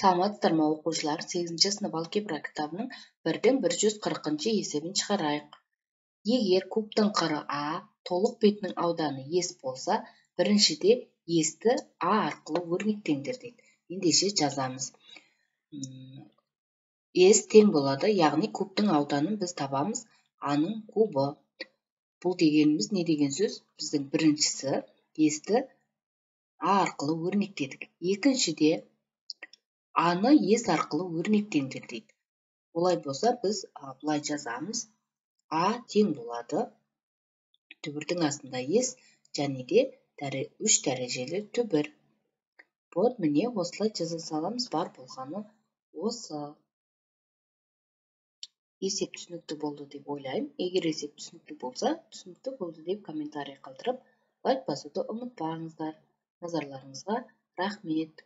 саламатсыздар ма оқушылар сегізінші сынып алгебра кітабының бірдің бір жүз қырқыншы есебін шығарайық. Егер кубтың қыры а толық бетінің ауданы ес болса біріншіде есті а арқылы өрнектеңдер дейді. Ендеше жазамыз. Ес тең болады яғни кубтың ауданын біз табамыз аның кубы. Бұл дегеніміз не деген сөз? Біздің біріншісі есті а арқылы өрнектедік. Екіншіде аны ес арқылы өрнектеңдер дейді олай болса біз былай жазамыз. А тең болады. Түбірдің астында ес және де үш дәрежелі түбір. Вот міне осылай жаза саламыз бар болғаны осы. Есеп түсінікті болды деп ойлаймын. Егер есеп түсінікті болса түсінікті болды деп комментарий қалдырып лайк басуды ұмытпаңыздар. Назарларыңызға рахмет.